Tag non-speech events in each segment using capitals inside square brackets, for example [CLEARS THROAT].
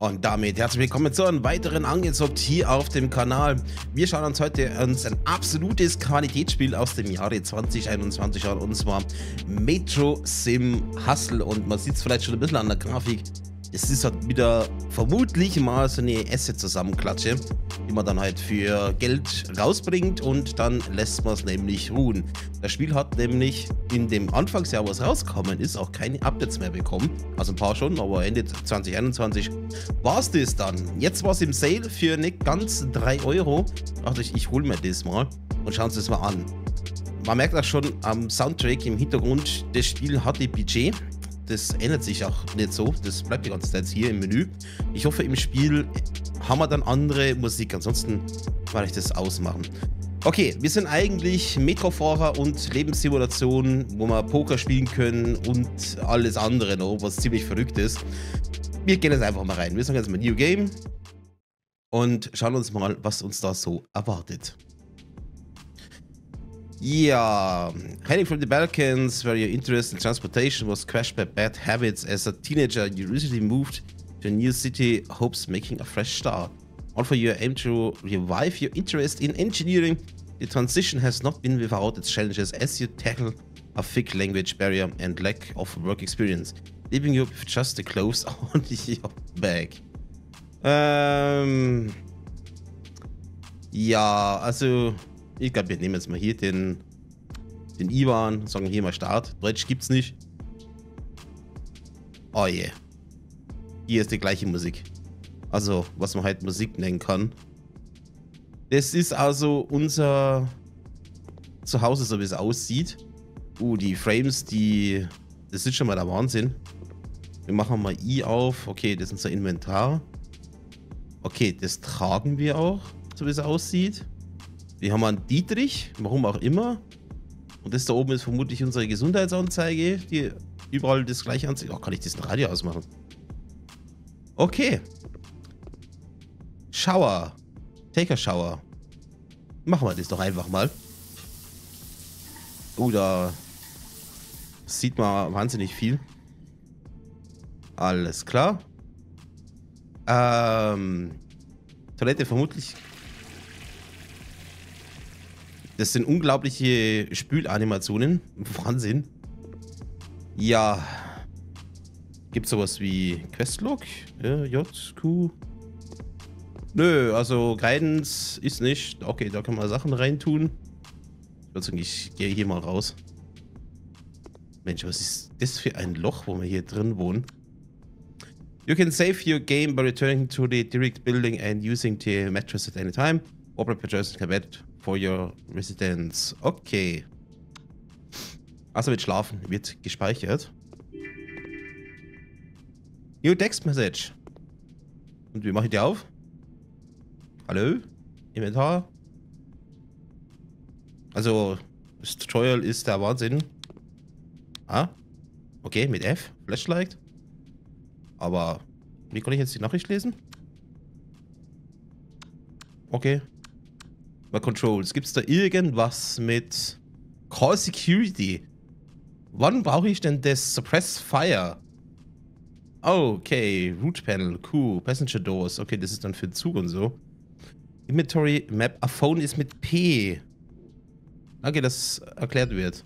Und damit herzlich willkommen zu einem weiteren Angezockt hier auf dem Kanal. Wir schauen uns heute uns ein absolutes Qualitätsspiel aus dem Jahre 2021 an und zwar Metro Sim Hustle und man sieht es vielleicht schon ein bisschen an der Grafik es ist halt wieder vermutlich mal so eine Asset-Zusammenklatsche, die man dann halt für Geld rausbringt und dann lässt man es nämlich ruhen. Das Spiel hat nämlich in dem Anfangsjahr, wo es rausgekommen ist, auch keine Updates mehr bekommen. Also ein paar schon, aber Ende 2021 war es das dann. Jetzt war es im Sale für nicht ganz 3 Euro. Dachte ich, ich hole mir das mal und schauen Sie es mal an. Man merkt auch schon am Soundtrack im Hintergrund, das Spiel hatte Budget das ändert sich auch nicht so. Das bleibt die ganze Zeit hier im Menü. Ich hoffe, im Spiel haben wir dann andere Musik. Ansonsten werde ich das ausmachen. Okay, wir sind eigentlich Metrofahrer und Lebenssimulation, wo wir Poker spielen können und alles andere noch, was ziemlich verrückt ist. Wir gehen jetzt einfach mal rein. Wir sagen jetzt mal New Game und schauen uns mal, was uns da so erwartet. Yeah, um, heading from the Balkans, where your interest in transportation was crushed by bad habits as a teenager, you recently moved to a new city, hopes making a fresh start. Although you aim to revive your interest in engineering, the transition has not been without its challenges as you tackle a thick language barrier and lack of work experience, leaving you with just the clothes [LAUGHS] on your back. Um, ähm. Ja, also Ich glaube, wir nehmen jetzt mal hier den, den Ivan, sagen hier mal Start. Deutsch gibt's nicht. Oh je. Yeah. Hier ist die gleiche Musik. Also, was man halt Musik nennen kann. Das ist also unser Zuhause, so wie es aussieht. Uh, die Frames, die... Das ist schon mal der Wahnsinn. Wir machen mal I auf. Okay, das ist unser Inventar. Okay, das tragen wir auch, so wie es aussieht. Wir haben einen Dietrich, warum auch immer. Und das da oben ist vermutlich unsere Gesundheitsanzeige, die überall das gleiche anzeigt. Oh, kann ich das Radio ausmachen? Okay. Shower. Take a Shower. Machen wir das doch einfach mal. Oh, da sieht man wahnsinnig viel. Alles klar. Ähm, Toilette vermutlich das sind unglaubliche Spülanimationen. Wahnsinn. Ja. Gibt sowas wie Questlog? Ja, J, Q. Nö, also Guidance ist nicht. Okay, da kann man Sachen reintun. Ich gehe hier mal raus. Mensch, was ist das für ein Loch, wo wir hier drin wohnen? You can save your game by returning to the direct building and using the mattress at any time. Or prepare a bed for your residence. Okay. Also wird schlafen. Wird gespeichert. New Text Message. Und wie mache ich die auf? Hallo? Inventar? Also, das Tutorial ist der Wahnsinn. Ah? Okay, mit F. Flashlight. Aber, wie kann ich jetzt die Nachricht lesen? Okay, bei Controls. Gibt es da irgendwas mit Call Security? Wann brauche ich denn das Suppress Fire? Okay, Root Panel, cool. Passenger Doors, okay, das ist dann für den Zug und so. Inventory Map, a Phone ist mit P. Okay, das erklärt wird.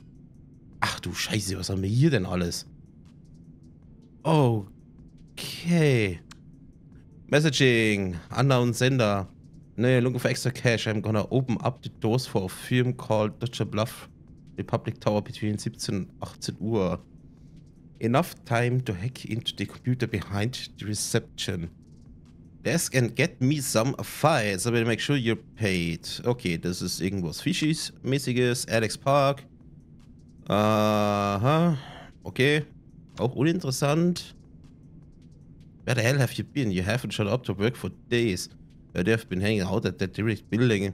Ach du Scheiße, was haben wir hier denn alles? Okay. Messaging, Unknown Sender. No, looking for extra cash. I'm gonna open up the doors for a film called Dutcher Bluff Republic Tower between 17 and 18 Uhr. Enough time to hack into the computer behind the reception. Desk and get me some files. I will make sure you're paid. Okay, das ist irgendwas Fischis-mäßiges. Alex Park. Aha. Okay. Auch uninteressant. Where the hell have you been? You haven't showed up to work for days. They have been hanging out at that direct building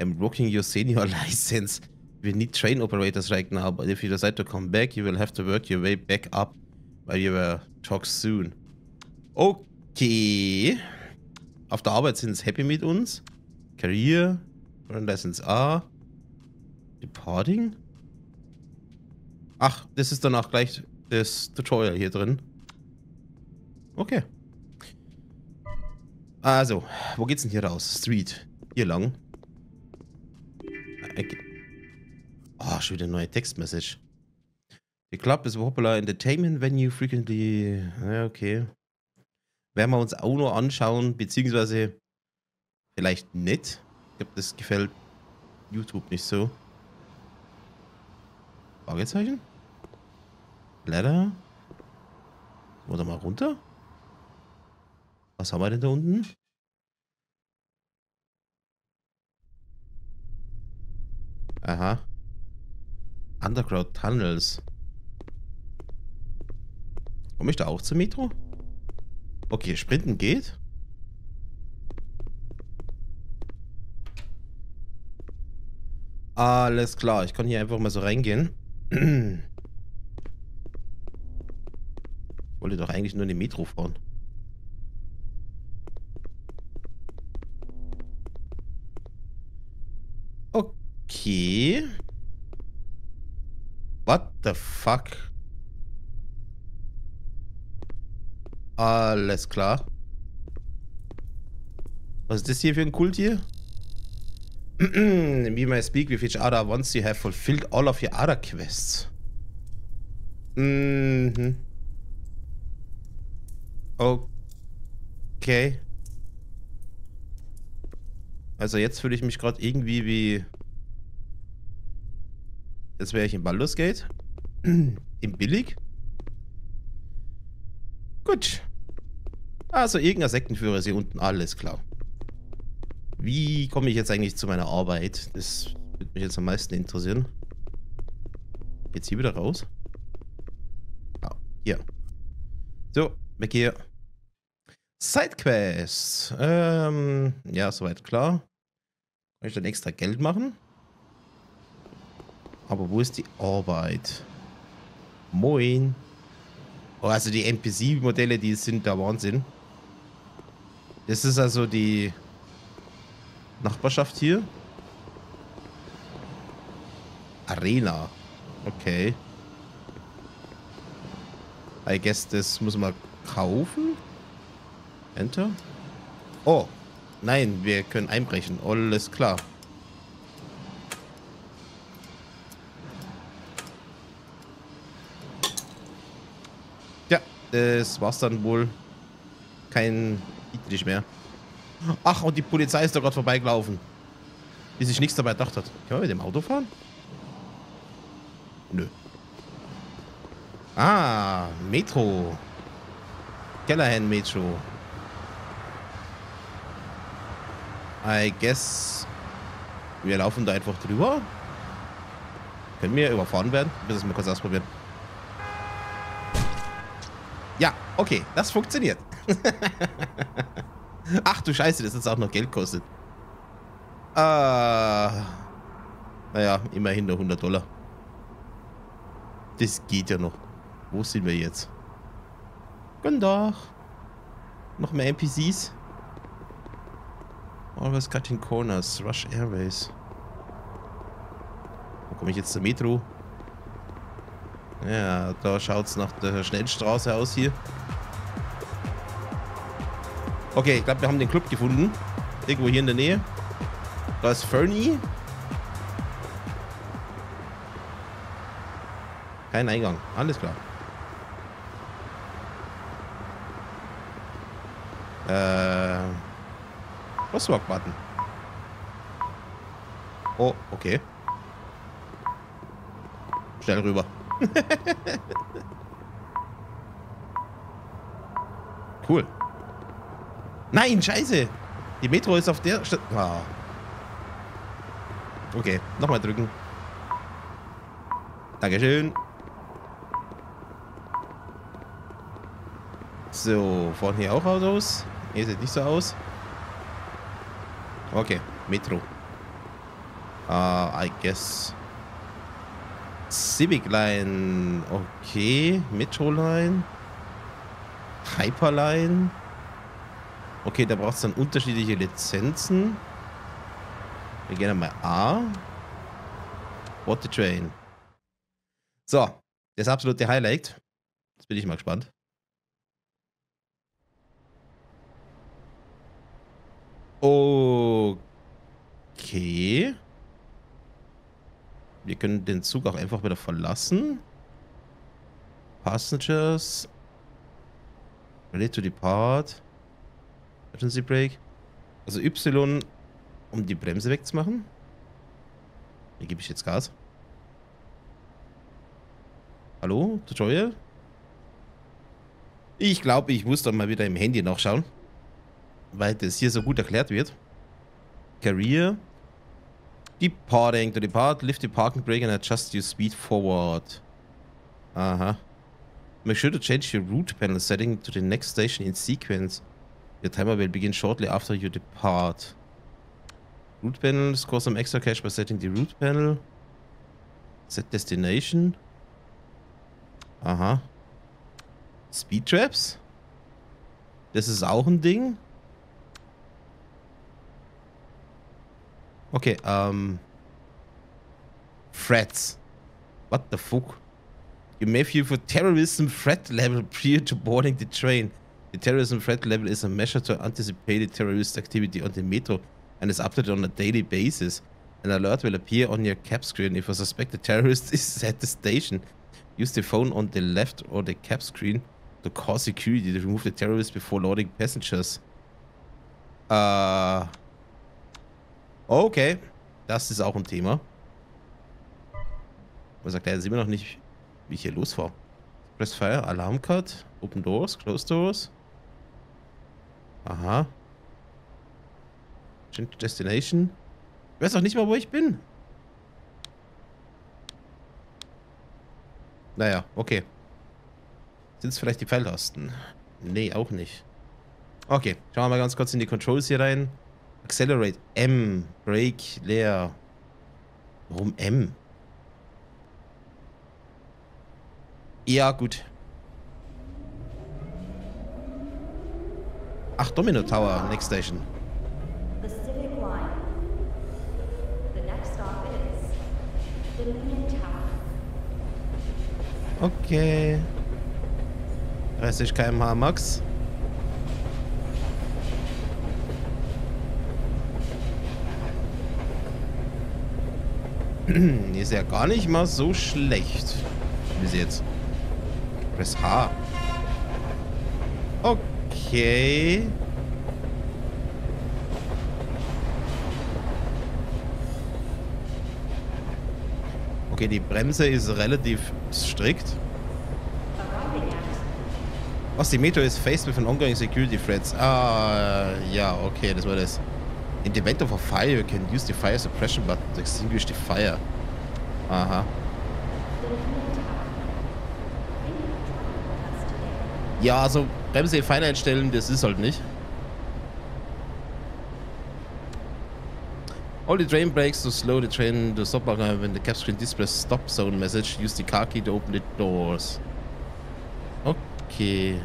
and blocking your senior [LAUGHS] license. We need train operators right now, but if you decide to come back, you will have to work your way back up while you will talk soon. Okay. Auf der Arbeit sind es happy mit uns. Career. License A. Departing. Ach, das ist dann auch gleich das Tutorial hier drin. Okay. Also, wo geht's denn hier raus? Street. Hier lang. Oh, schon wieder eine neue Textmessage. The club is a popular entertainment venue frequently. Ja, okay. Werden wir uns auch noch anschauen, beziehungsweise vielleicht nicht. Ich glaube, das gefällt YouTube nicht so. Fragezeichen? Blätter? Oder mal runter? Was haben wir denn da unten? Aha. Underground Tunnels. Komme ich da auch zum Metro? Okay, sprinten geht. Alles klar, ich kann hier einfach mal so reingehen. Ich wollte doch eigentlich nur in die Metro fahren. Okay. What the fuck? Alles klar. Was ist das hier für ein Kult hier? [CLEARS THROAT] We may speak with each other once you have fulfilled all of your other quests. Mhm. Okay. Also jetzt fühle ich mich gerade irgendwie wie... Jetzt wäre ich im Baldur's Gate. [CLEARS THROAT] Im Billig. Gut. Also irgendein Sektenführer ist hier unten, alles klar. Wie komme ich jetzt eigentlich zu meiner Arbeit? Das würde mich jetzt am meisten interessieren. Geht's hier wieder raus? Ah, hier. So, weg hier. Sidequest. Ähm, ja, soweit klar. Kann ich dann extra Geld machen? Aber wo ist die Arbeit? Moin. Oh, also die NPC-Modelle, die sind der Wahnsinn. Das ist also die Nachbarschaft hier. Arena. Okay. I guess das muss man kaufen. Enter. Oh. Nein, wir können einbrechen. Alles klar. Ja, das war's dann wohl. Kein Dietrich mehr. Ach, und die Polizei ist da gerade vorbeigelaufen. Die sich nichts dabei gedacht hat. Können wir mit dem Auto fahren? Nö. Ah, Metro. Callahan Metro. I guess wir laufen da einfach drüber. Können wir überfahren werden? Ich muss das mal kurz ausprobieren. Ja, okay, das funktioniert. [LAUGHS] Ach du Scheiße, das jetzt auch noch Geld kostet. Ah. Naja, immerhin nur 100 Dollar. Das geht ja noch. Wo sind wir jetzt? Guten Tag. Noch mehr NPCs? Always cutting corners. Rush Airways. Wo komme ich jetzt zur Metro? Ja, da schaut es nach der Schnellstraße aus hier. Okay, ich glaube, wir haben den Club gefunden. Irgendwo hier in der Nähe. Da ist Fernie. Kein Eingang. Alles klar. Äh. Crosswalk-Button. Oh, okay. Schnell rüber. [LAUGHS] cool. Nein, scheiße. Die Metro ist auf der Stadt. Ah. Okay, nochmal drücken. Dankeschön. So, fahren hier auch Autos? Hier sieht nicht so aus. Okay, Metro. Uh, I guess. Civic Line. Okay, Metro Line. Hyperline. Okay, da braucht es dann unterschiedliche Lizenzen. Wir gehen einmal A. What the Train. So, das absolute Highlight. Jetzt bin ich mal gespannt. Okay. Wir können den Zug auch einfach wieder verlassen. Passengers. Ready to depart. Emergency Brake. Also Y, um die Bremse wegzumachen. Hier gebe ich jetzt Gas. Hallo, Tutorial? Ich glaube, ich muss dann mal wieder im Handy nachschauen. Weil das hier so gut erklärt wird. Career. Departing. To depart, lift the parking brake and adjust your speed forward. Aha. Make sure to change your route panel setting to the next station in sequence. Your timer will begin shortly after you depart. Route panel, score some extra cash by setting the route panel. Set destination. Aha. Speed Traps? Das ist auch ein Ding. Okay, ähm. Threats. What the fuck? You may feel for terrorism threat level prior to boarding the train. The terrorism threat level is a measure to anticipate terrorist activity on the metro and is updated on a daily basis. An alert will appear on your cap screen if a suspected terrorist [LAUGHS] is at the station. Use the phone on the left or the cap screen to call security to remove the terrorist before loading passengers. Äh. Okay. Das ist auch ein Thema. Aber sagt er jetzt immer noch nicht, wie ich hier losfahre. Press Fire, Alarm Cut, Open Doors, Close Doors. Aha. Destination. Ich weiß auch nicht mal, wo ich bin. Naja, okay. Sind es vielleicht die Pfeiltasten? Nee, auch nicht. Okay, schauen wir mal ganz kurz in die Controls hier rein. Accelerate, M, Brake, leer. Warum M? Ja, gut. Ach, Domino Tower, Next Station. Okay. 30 km/h Max. [CLEARS THROAT] ist ja gar nicht mal so schlecht. Bis jetzt. Press H. Okay. Okay, die Bremse ist relativ strikt. Was, die Metro ist faced with an ongoing security threats. Ah, ja, okay, das war das. In the event of a fire, you can use the fire suppression button to extinguish the fire. Aha. Ja, also Bremse fein einstellen, das ist halt nicht. All the train brakes to slow the train to stop when the cap screen displays stop zone message. Use the car key to open the doors. Okay.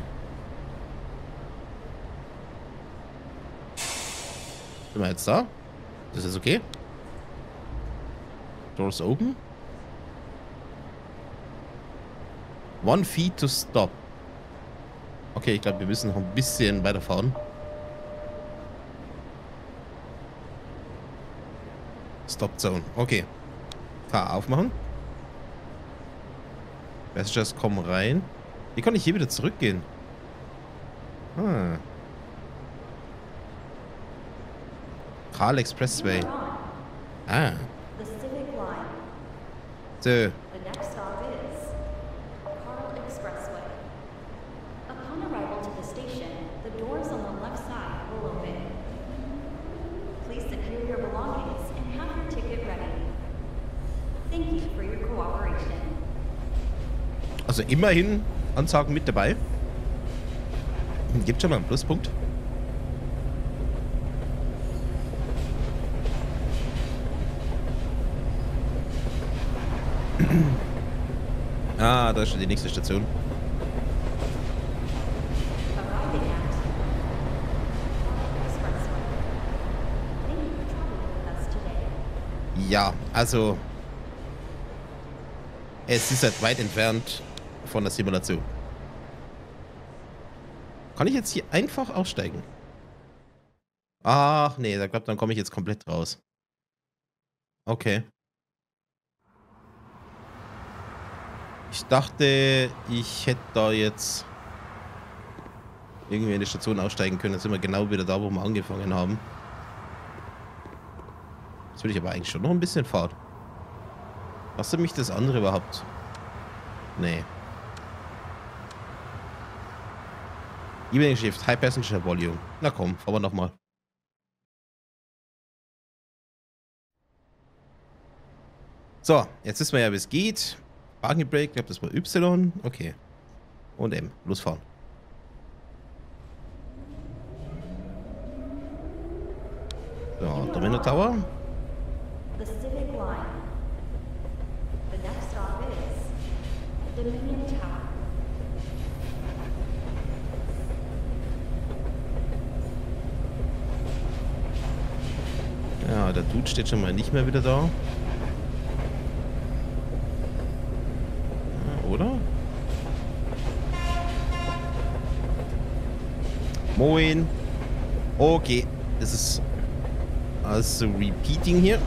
Sind wir jetzt da? Das ist okay? Doors open? One feet to stop. Okay, ich glaube, wir müssen noch ein bisschen weiterfahren. Stop Zone. Okay. Car aufmachen. Passengers kommen rein. Wie kann ich hier wieder zurückgehen? Hm. Karl Expressway. Ah. So. Also immerhin Ansagen mit dabei. Gibt schon mal einen Pluspunkt. [CLEARS THROAT] ah, da ist schon die nächste Station. Ja, also es ist halt weit entfernt von der Simulation. Kann ich jetzt hier einfach aussteigen? Ach nee, da glaube dann komme ich jetzt komplett raus. Okay. Ich dachte, ich hätte da jetzt irgendwie in die Station aussteigen können. Jetzt sind wir genau wieder da, wo wir angefangen haben. Jetzt will ich aber eigentlich schon noch ein bisschen fahren. Was mich das andere überhaupt? Nee. Evening Shift, High Passenger Volume. Na komm, fahren wir nochmal. So, jetzt wissen wir ja, wie es geht. Parking Brake, ich glaube, das war Y. Okay. Und M. Losfahren. So, Domino Tower. The Civic Line. The next stop is Dominion Tower. Ja, der Dude steht schon mal nicht mehr wieder da. oder? Moin. Okay, das ist also Repeating hier.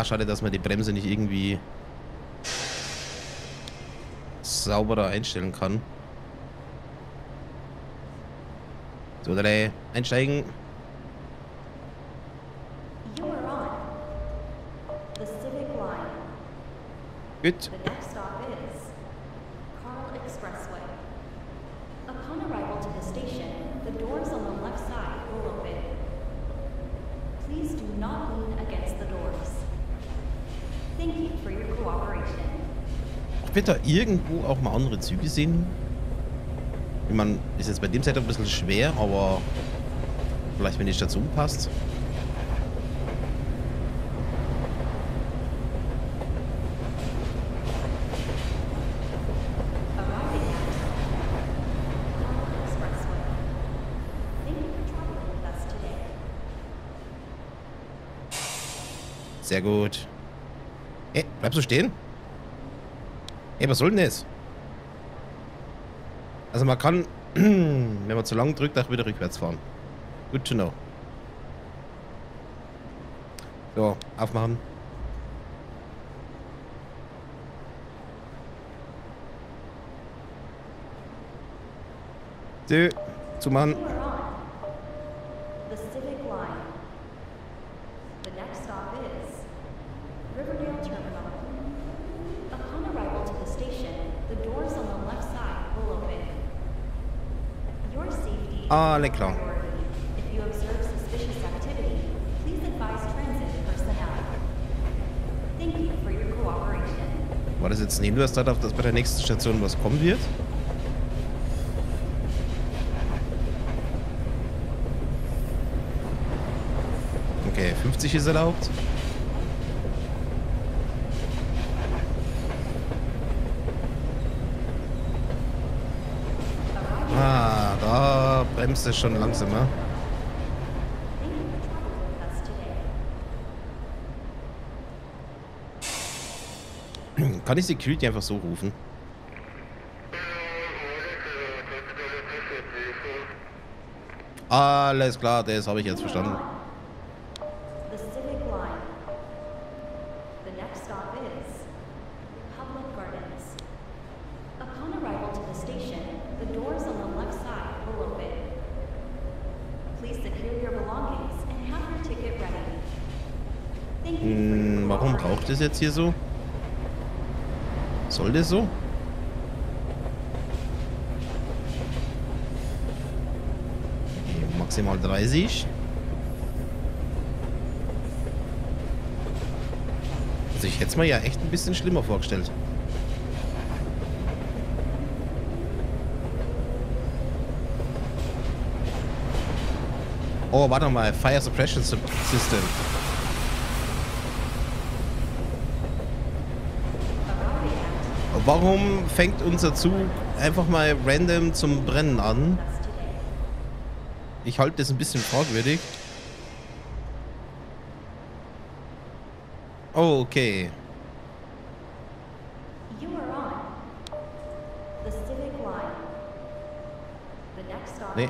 Ja, schade, dass man die Bremse nicht irgendwie sauberer einstellen kann. So, drei, einsteigen. Gut. Wird da irgendwo auch mal andere Züge sehen? Ich meine, ist jetzt bei dem Setup ein bisschen schwer, aber vielleicht wenn die Station passt. Sehr gut. Ey, bleibst du stehen? Ey, was soll denn das? Also man kann, [CLEARS THROAT] wenn man zu lang drückt, auch wieder rückwärts fahren. Good to know. So, aufmachen. So, zumachen. Alle klar. War das jetzt ein Hinweis darauf, dass bei der nächsten Station was kommen wird? Okay, 50 ist erlaubt. Bremst es schon langsamer. [CLEARS THROAT] Kann ich Security einfach so rufen? Alles klar, das habe ich jetzt verstanden. Das jetzt hier so? Soll das so? Maximal 30. Also ich hätte es mir ja echt ein bisschen schlimmer vorgestellt. Oh, warte mal. Fire Suppression System. Warum fängt unser Zug einfach mal random zum Brennen an? Ich halte das ein bisschen fragwürdig. Oh, okay. Nee.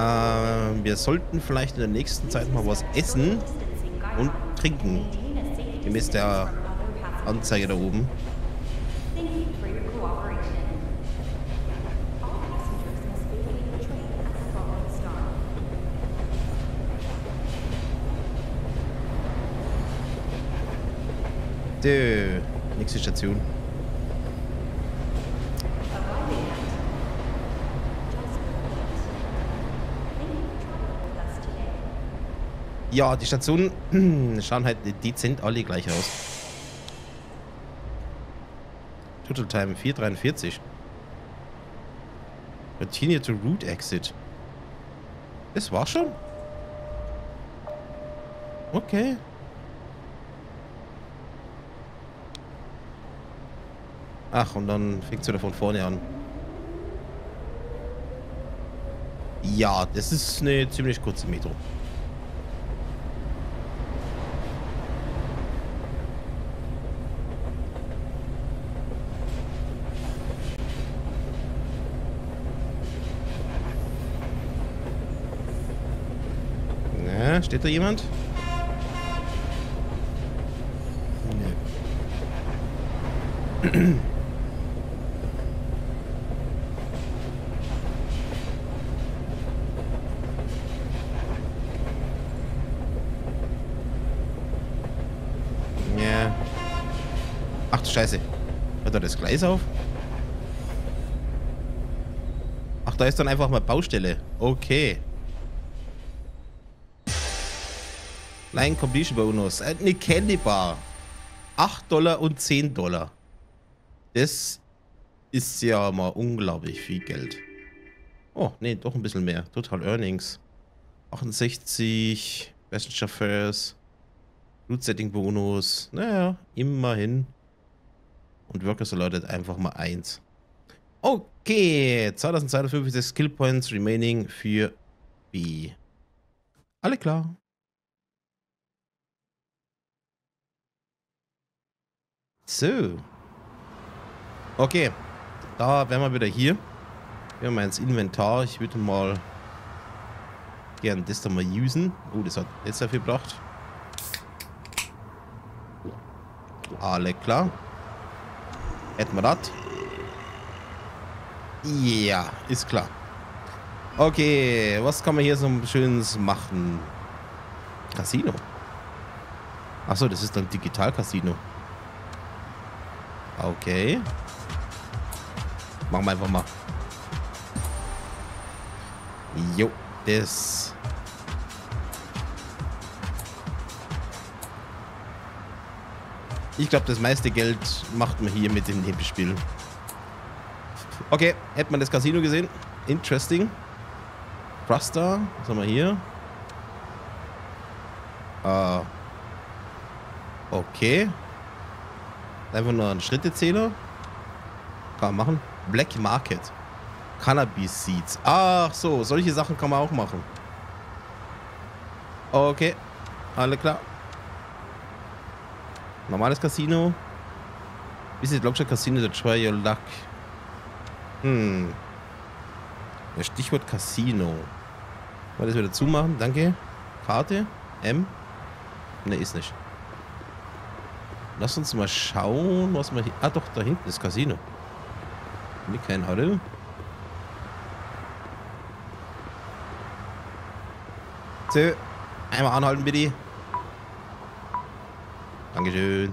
Ähm, wir sollten vielleicht in der nächsten Zeit mal was essen und trinken. Gemäß der Anzeige da oben. Thank you for your cooperation. All passengers must vacate the train at the following stop. Dö, nächste Station. Arriving at Jasper Point. Thank you for traveling with us today. Ja, die Stationen [CLEARS THROAT] schauen halt dezent alle gleich aus. Total Time 4,43. Continue to Route Exit. Das war schon? Okay. Ach, und dann fängt es wieder von vorne an. Ja, das ist eine ziemlich kurze Metro. Na, steht da jemand? [CLEARS THROAT] Ja. Ach Scheiße. Hört er das Gleis auf? Ach, da ist dann einfach mal Baustelle. Okay. Line Completion Bonus. Eine Candy Bar. 8 Dollar und 10 Dollar. Das ist ja mal unglaublich viel Geld. Oh, nee, doch ein bisschen mehr. Total Earnings. 68. Best Chauffeurs. Route Setting Bonus. Naja, immerhin. Und Workers Allotted einfach mal 1. Okay, 2250 Skill Points remaining für B. Alle klar. So. Okay. Da wären wir wieder hier. Wir haben ins Inventar. Ich würde mal gern das da mal usen. Oh, das hat nicht sehr viel gebracht. Alle klar. Hätten wir das? Ja, ist klar. Okay, was kann man hier so schönes machen? Casino. Achso, das ist dann Digital-Casino. Okay. Machen wir einfach mal. Jo, das. Ich glaube, das meiste Geld macht man hier mit den Nebenspielen. Okay, hätte man das Casino gesehen? Interesting. Thruster, was haben wir hier? Äh. Okay. Einfach nur ein Schrittezähler. Kann man machen. Black Market. Cannabis Seeds. Ach so, solche Sachen kann man auch machen. Okay. Alle klar. Normales Casino. Visit Blockchain Casino to try your luck. Hm. Ja, Stichwort Casino. Mal das wieder zumachen, danke. Karte. M. Ne, ist nicht. Lass uns mal schauen, was wir hier. Ah, doch, da hinten ist Casino. Mit kein Auto. So, einmal anhalten bitte. Dankeschön.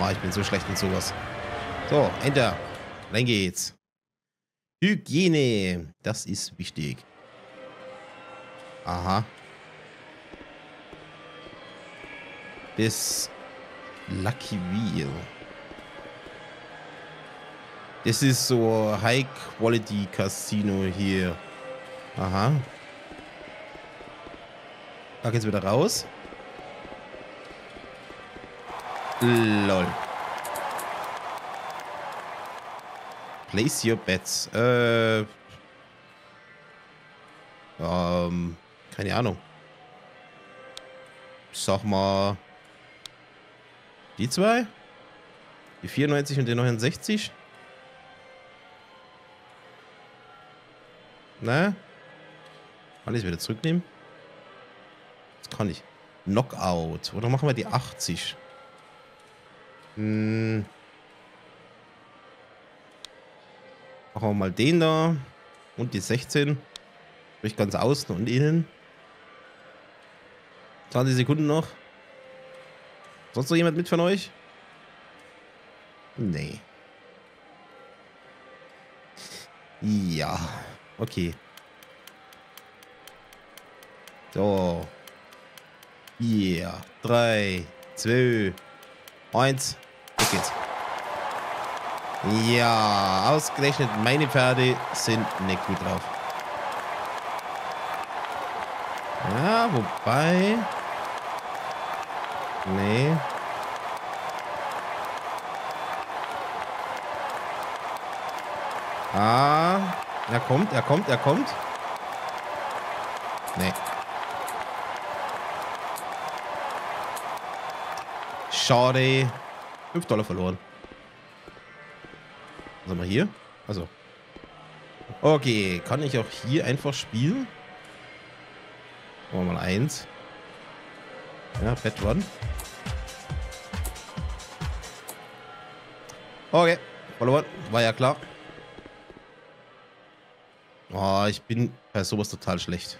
Oh, ich bin so schlecht in sowas. So, Enter. Rein geht's. Hygiene. Das ist wichtig. Aha. Das Lucky Wheel. Das ist so High Quality Casino hier. Aha. Da geht's wieder raus. Lol. Place your bets. Äh. Ähm. Keine Ahnung. Ich sag mal. Die zwei? Die 94 und die 69? Ne? Kann ich es wieder zurücknehmen? Das kann ich. Knockout. Oder machen wir die 80? Hm. Machen wir mal den da. Und die 16. Sprich ganz außen und innen. 20 Sekunden noch. Sonst noch jemand mit von euch? Nee. Ja. Okay. So. Ja. Drei, zwei, eins. Los geht's. Ja, ausgerechnet meine Pferde sind nicht gut drauf. Ja, wobei... Nee. Ah, er kommt, er kommt, er kommt. Nee. Schade. 5 Dollar verloren. Was haben wir hier? Also. Okay, kann ich auch hier einfach spielen? Machen wir mal eins. Ja, Bad Run. Okay, verloren. War ja klar. Oh, ich bin bei sowas total schlecht.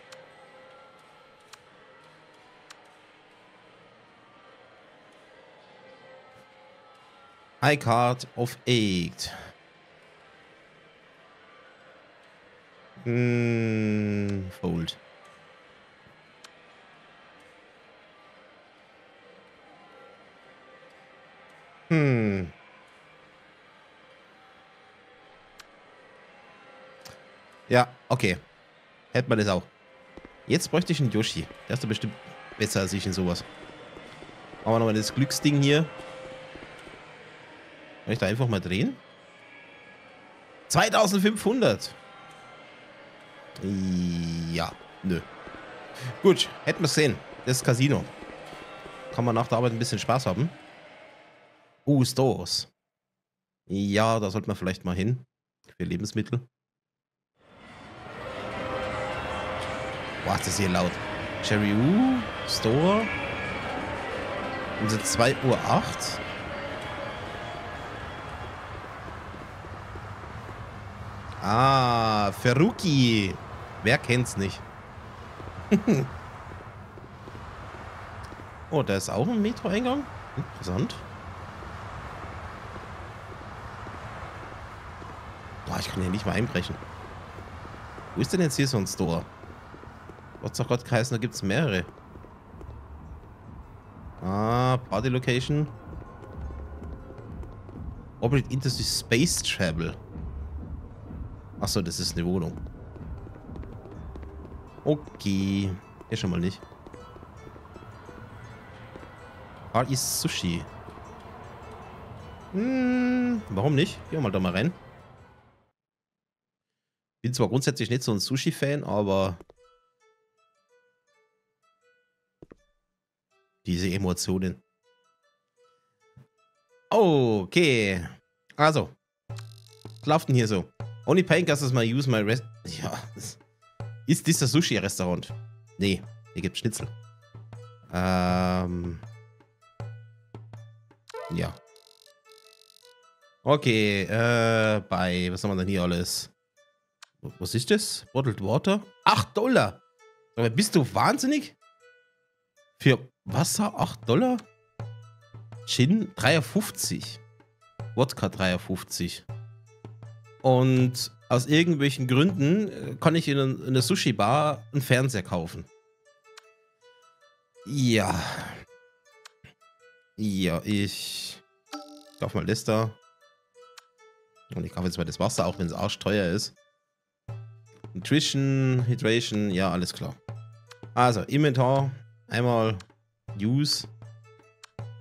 High Card of Eight. Hm, fold. Hm. Ja, okay. Hätte man das auch. Jetzt bräuchte ich einen Yoshi. Der ist doch bestimmt besser als ich in sowas. Machen wir nochmal das Glücksding hier. Kann ich da einfach mal drehen? 2500. Ja, nö. Gut, hätten wir es sehen. Das Casino. Kann man nach der Arbeit ein bisschen Spaß haben. Uh, Stores. Ja, da sollte man vielleicht mal hin. Für Lebensmittel. Boah, ist das hier laut. Cherry U, Store. Und sind 2 Uhr 8. Ah, Feruki. Wer kennt's nicht? [LAUGHS] oh, da ist auch ein Metro-Eingang. Interessant. Boah, ich kann hier nicht mal einbrechen. Wo ist denn jetzt hier so ein Store? Gott sei Gott, Kreisen, da gibt es mehrere. Ah, Party Location. Operate Industry Space Travel. Achso, das ist eine Wohnung. Okay. Hier schon mal nicht. Party Sushi. Hm, warum nicht? Gehen wir mal da mal rein. Bin zwar grundsätzlich nicht so ein Sushi-Fan, aber diese Emotionen. Okay. Also. Was läuft denn hier so? Only paying customers may use my rest... [LAUGHS] Ja. Ist das das Sushi-Restaurant? Nee. Hier gibt's Schnitzel. Ähm... Ja. Okay, äh, bei, was haben wir denn hier alles? Was ist das? Bottled Water? 8 Dollar! Aber bist du wahnsinnig? Für Wasser 8 Dollar? Gin 53. Wodka 53. Und aus irgendwelchen Gründen äh, kann ich in, in der Sushi-Bar einen Fernseher kaufen. Ja. Ja, ich kaufe mal das da. Und ich kaufe jetzt mal das Wasser, auch wenn es arschteuer ist. Nutrition, Hydration, ja, alles klar. Also, Inventar, einmal Use.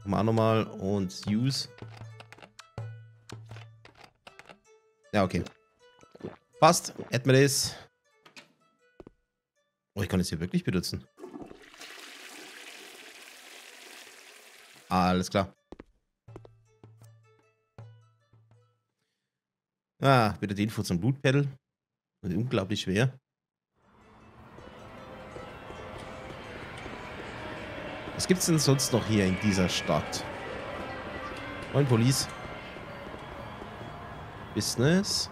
Mal nochmal und Use. Ja, okay. Passt. Hätten wir das. Oh, ich kann es hier wirklich benutzen. Alles klar. Ah, wieder die Info zum Blutpedal. Unglaublich schwer. Was gibt's denn sonst noch hier in dieser Stadt? Moin, Police. Business.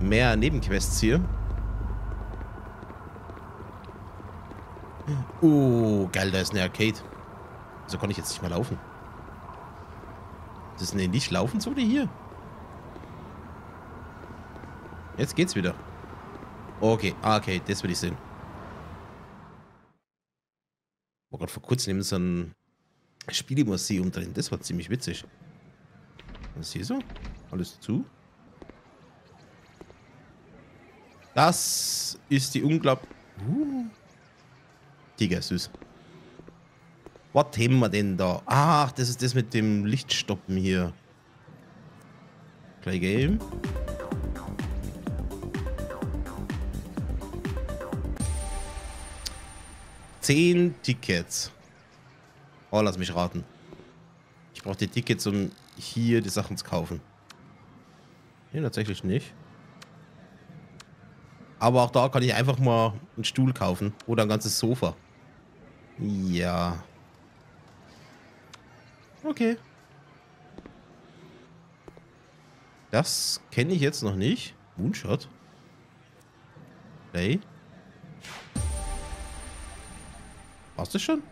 Mehr Nebenquests hier. Oh, geil, da ist eine Arcade. So kann ich jetzt nicht mehr laufen. Das ist eine nicht Laufenzone hier? Jetzt geht's wieder. Okay, ah, okay, das will ich sehen. Oh Gott, vor kurzem neben so ein Spielemuseum drin. Das war ziemlich witzig. Was hier so? Alles zu? Das ist die unglaublich... Uh. Tiger, süß. Was haben wir denn da? Ach, das ist das mit dem Lichtstoppen hier. Play Game. Zehn Tickets. Oh, lass mich raten. Ich brauche die Tickets, um hier die Sachen zu kaufen. Nee, tatsächlich nicht. Aber auch da kann ich einfach mal einen Stuhl kaufen. Oder ein ganzes Sofa. Ja. Okay. Das kenne ich jetzt noch nicht. Moonshot. Play. Warst du schon?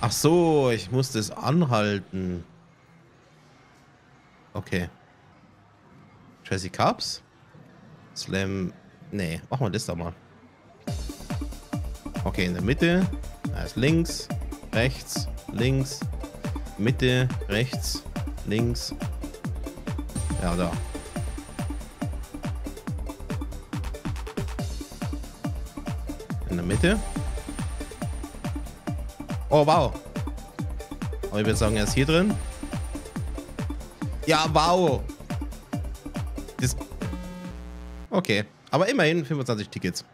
Ach so, ich muss das anhalten. Okay. Tracy Cups? Slam. Nee, machen wir das doch mal. Okay, in der Mitte. Da ist links, rechts, links, Mitte, rechts, links. Ja, da. In der Mitte. Oh, wow. Aber ich würde sagen, er ist hier drin. Ja, wow. Das okay. Aber immerhin 25 Tickets.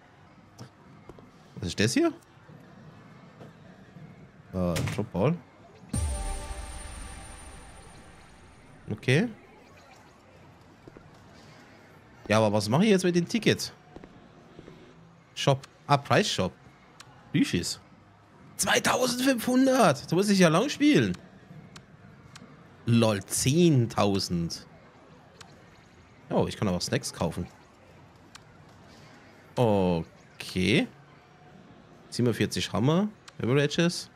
Was ist das hier? Uh, Dropball. Okay. Ja, aber was mache ich jetzt mit den Tickets? Shop. Ah, Price Shop. Büchis. 2500. So muss ich ja lang spielen. Lol, 10.000. Oh, ich kann aber Snacks kaufen. Okay. 47 Hammer. Beverages.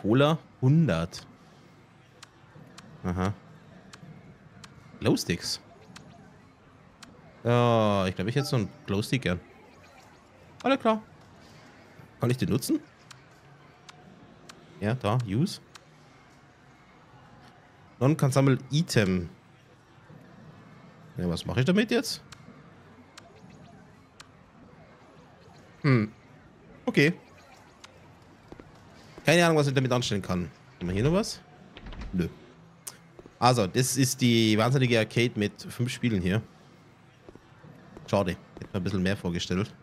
Cola 100. Aha. Glowsticks. Ja, ich glaube, ich hätte so einen Glowstick gern. Alles klar. Kann ich den nutzen? Ja, da, use. Non-Consumable Item. Ja, was mache ich damit jetzt? Hm. Okay. Keine Ahnung, was ich damit anstellen kann. Haben wir hier noch was? Nö. Also, das ist die wahnsinnige Arcade mit fünf Spielen hier. Schade. Hätte mir ein bisschen mehr vorgestellt.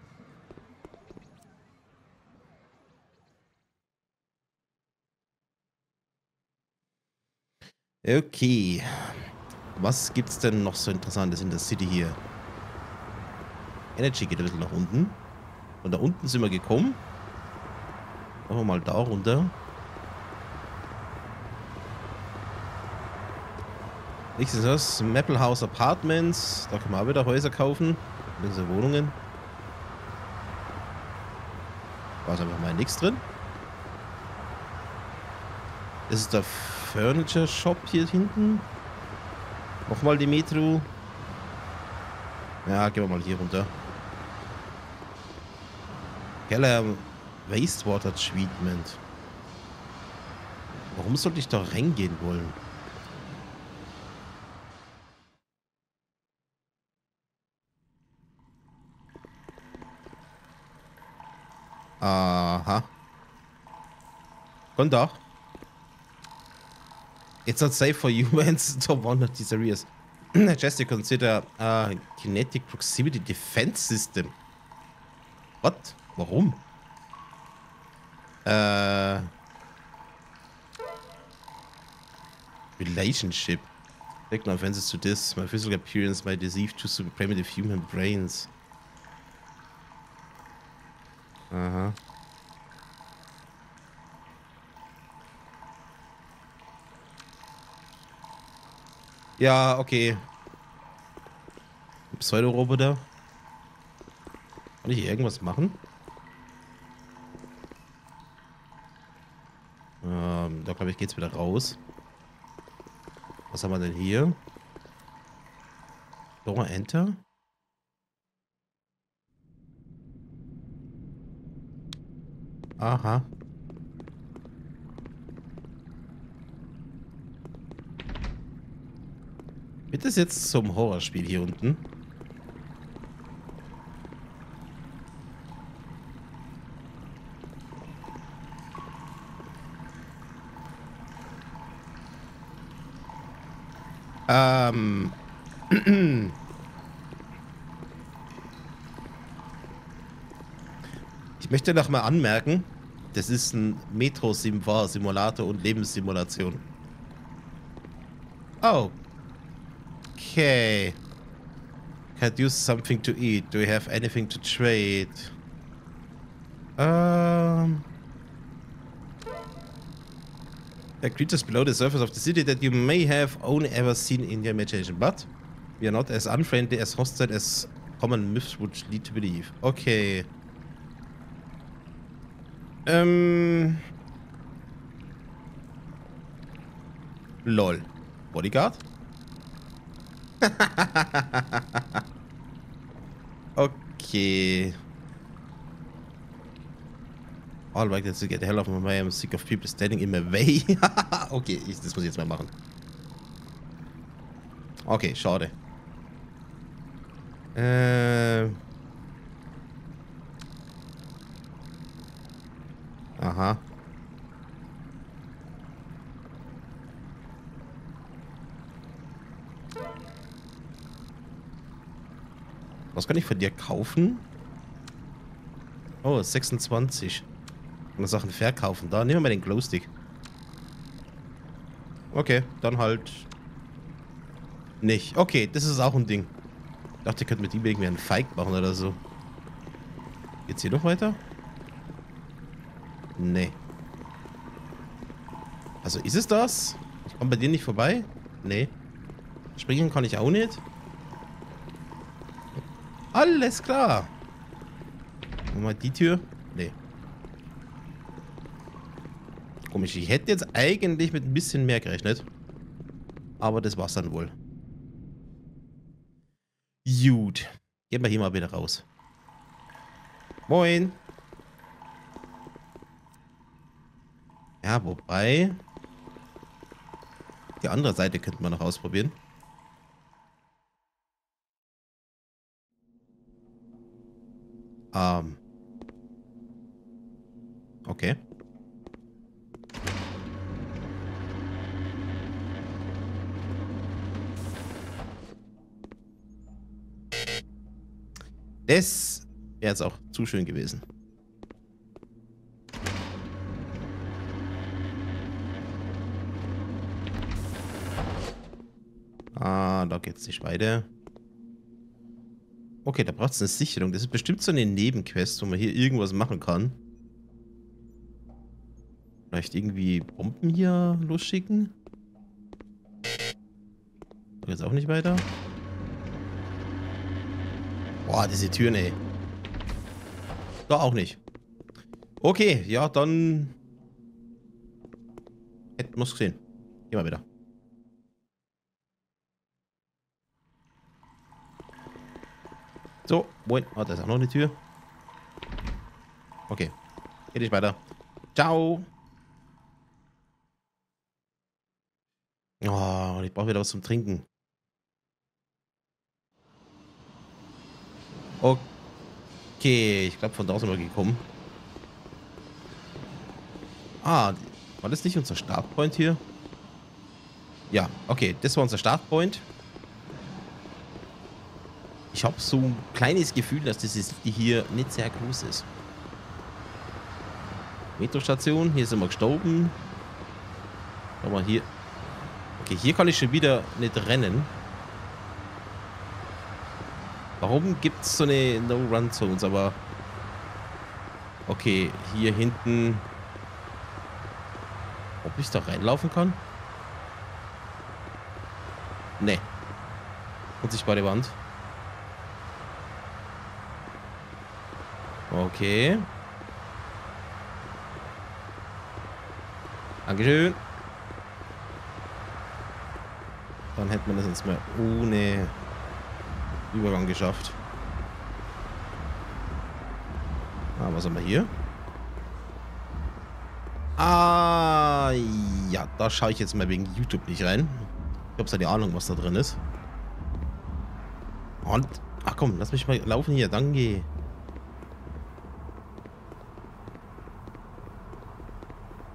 Okay. Was gibt's denn noch so Interessantes in der City hier? Energy geht ein bisschen nach unten. Von da unten sind wir gekommen. Machen wir mal da runter. Nächstes das Maple House Apartments. Da kann man auch wieder Häuser kaufen. Diese Wohnungen. War einfach mal nichts drin. Das ist der Furniture Shop hier hinten. Nochmal die Metro. Ja, gehen wir mal hier runter. Keller Wastewater Treatment. Warum sollte ich da reingehen wollen? Aha. Guten Tag. It's not safe for [LAUGHS] humans to wander these areas. [CLEARS THROAT] Just to consider a kinetic proximity defense system. What? Warum? Äh. Uh, relationship. Take no offenses to this. My physical appearance might deceive two primitive human brains. Ja, okay. Pseudo-Roboter. Kann ich hier irgendwas machen? Ähm, da glaube ich geht's wieder raus. Was haben wir denn hier? Door Enter. Aha. Wird das jetzt zum Horrorspiel hier unten? Ähm. [CLEARS THROAT] Ich möchte noch mal anmerken, das ist ein Metro-Simulator und Lebenssimulation. Oh. Okay. Can't use something to eat. Do we have anything to trade? Um. Are creatures below the surface of the city that you may have only ever seen in your imagination, but we are not as unfriendly as hostile as common myths would lead to believe. Okay. Ähm. Lol. Bodyguard? [LAUGHS] okay. All right, let's get the hell off my way. I'm sick of people standing in my way. [LAUGHS] okay, ich, das muss ich jetzt mal machen. Okay, schade. Äh. Aha. Was kann ich von dir kaufen? Oh, 26. Und Sachen verkaufen. Da, nehmen wir mal den Glowstick. Okay, dann halt nicht. Okay, das ist auch ein Ding. Ich dachte, ihr könnt mit ihm irgendwie einen Feig machen oder so. Geht's hier noch weiter? Nee. Also ist es das? Ich komme bei dir nicht vorbei? Nee. Springen kann ich auch nicht. Alles klar. Mal die Tür. Nee. Komisch. Ich hätte jetzt eigentlich mit ein bisschen mehr gerechnet. Aber das war's dann wohl. Gut. Gehen wir hier mal wieder raus. Moin. Ja, wobei... Die andere Seite könnten wir noch ausprobieren. Ähm. Okay. Das wäre jetzt auch zu schön gewesen. Ah, da geht's nicht weiter. Okay, da braucht es eine Sicherung. Das ist bestimmt so eine Nebenquest, wo man hier irgendwas machen kann. Vielleicht irgendwie Bomben hier losschicken? Geht's auch nicht weiter. Boah, diese Türen, ey. Da auch nicht. Okay, ja, dann... Hätten wir es gesehen. Geh mal wieder. So, moin. Ah, da ist auch noch eine Tür. Okay. Geh dich weiter. Ciao. Oh, ich brauche wieder was zum Trinken. Okay, ich glaube, von da sind wir gekommen. Ah, war das nicht unser Startpoint hier? Ja, okay, das war unser Startpoint. Ich habe so ein kleines Gefühl, dass das City hier nicht sehr groß ist. Metrostation, hier sind wir gestorben. Schau hier. Okay, hier kann ich schon wieder nicht rennen. Warum gibt es so eine No-Run-Zones? Aber okay, hier hinten. Ob ich da reinlaufen kann? Nee. Unsichtbare Wand. Okay. Dankeschön. Dann hätte man das jetzt mal ohne Übergang geschafft. Ah, was haben wir hier? Ah, ja, da schaue ich jetzt mal wegen YouTube nicht rein. Ich habe keine Ahnung, was da drin ist. Und, ach komm, lass mich mal laufen hier, danke.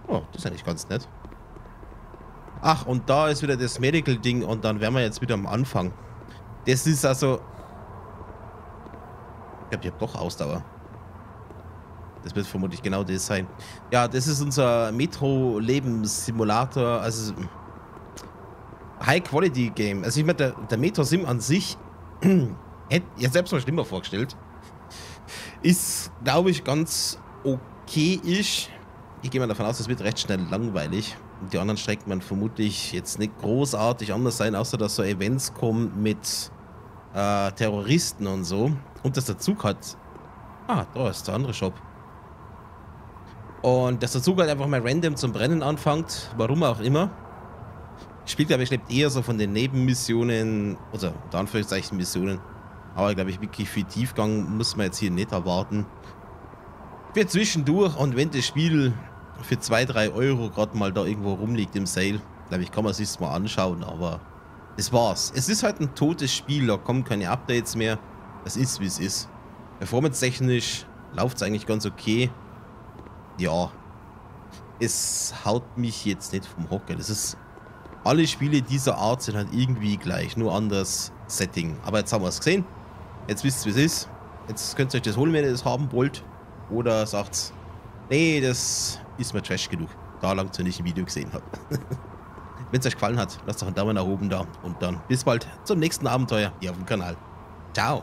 Oh, das ist eigentlich ganz nett. Ach, und da ist wieder das Medical-Ding und dann wären wir jetzt wieder am Anfang. Das ist also... Ich glaube, ich habe doch Ausdauer. Das wird vermutlich genau das sein. Ja, das ist unser Metro-Lebenssimulator. Also... High-Quality-Game. Also ich meine, der, der Metro-Sim an sich... [CLEARS THROAT] hätte ich selbst mal schlimmer vorgestellt. Ist, glaube ich, ganz okay ist. Ich gehe mal davon aus, es wird recht schnell langweilig. Die anderen Strecken werden vermutlich jetzt nicht großartig anders sein, außer dass so Events kommen mit äh, Terroristen und so. Und dass der Zug hat... Ah, da ist der andere Shop. Und dass der Zug halt einfach mal random zum Brennen anfängt, warum auch immer. Spielt, glaube ich, lebt eher so von den Nebenmissionen, oder unter Anführungszeichen Missionen. Aber, glaube ich, wirklich viel Tiefgang muss man jetzt hier nicht erwarten. Für zwischendurch und wenn das Spiel für 2, 3 Euro gerade mal da irgendwo rumliegt im Sale, glaube ich, kann man sich mal anschauen, aber das war's. Es ist halt ein totes Spiel, da kommen keine Updates mehr. Das ist, wie es ist. Performance-technisch läuft es eigentlich ganz okay. Ja, es haut mich jetzt nicht vom Hocker. Das ist, alle Spiele dieser Art sind halt irgendwie gleich, nur anders Setting. Aber jetzt haben wir es gesehen. Jetzt wisst ihr, wie es ist. Jetzt könnt ihr euch das holen, wenn ihr das haben wollt. Oder sagt, nee, das ist mir Trash genug. Da lang zu nicht ein Video gesehen habe. [LAUGHS] Wenn es euch gefallen hat, lasst doch einen Daumen nach oben da. Und dann bis bald zum nächsten Abenteuer hier auf dem Kanal. Ciao.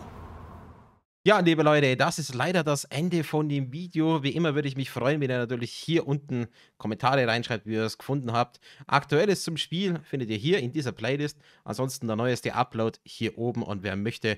Ja, liebe Leute, das ist leider das Ende von dem Video. Wie immer würde ich mich freuen, wenn ihr natürlich hier unten Kommentare reinschreibt, wie ihr es gefunden habt. Aktuelles zum Spiel findet ihr hier in dieser Playlist. Ansonsten der neueste Upload hier oben und wer möchte,